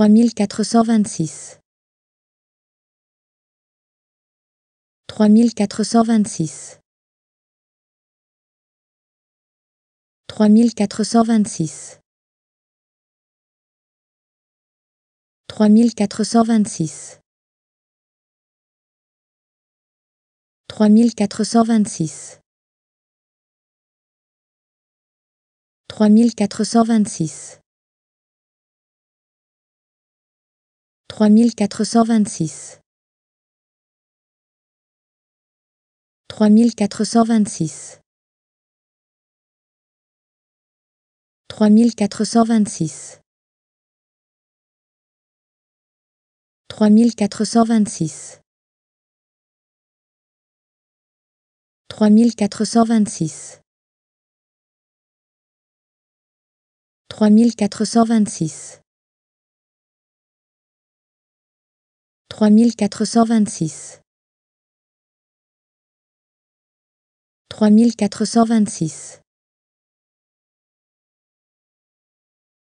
3426 3426 3426 3426 3426 3426 3426 3426 3426 3426 3426 3426 3426 3426